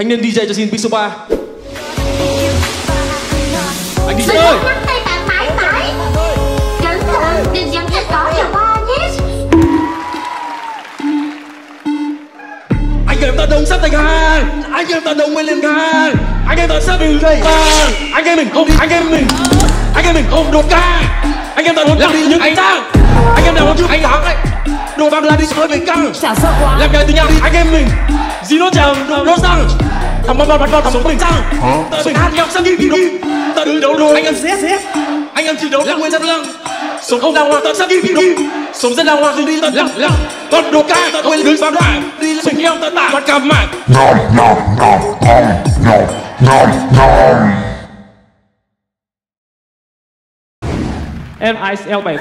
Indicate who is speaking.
Speaker 1: thanh niên DJ cho xin Big số 3 anh DJ
Speaker 2: Đừng
Speaker 1: ơi
Speaker 2: có nhắc tay bạn mãi mãi. Cẩn thận đừng dám nhắc cỏ vào ba nhé.
Speaker 1: Anh em ta đồng sắp thành hàng anh em ta đồng mới lên hàng anh em ta sắp bị vàng anh em mình không đi anh em mình anh em mình không đột ca anh em ta muốn làm đi những anh ta anh em nào muốn trước anh thắng đấy. đồ đi chơi với căng làm cái từ nhau đi. Anh em mình thằng bắn bắn bắn bắn thằng sống bình. Răng ta mình hát nhau sang đi đi đi ta đứng đấu đôi anh em
Speaker 3: Xé xé
Speaker 1: anh em chỉ đấu là nguyên dân lăng. Sống không đàng hoàng ta sang đi đi đi sống rất đàng hoàng thì đi ta lăng lăng. Còn đồ ca. Ta quên đứng vào đoạn đi mình nhau ta tả mặt cảm mạng
Speaker 4: nom nom nom nom nom nom nom.
Speaker 5: Em ICL 7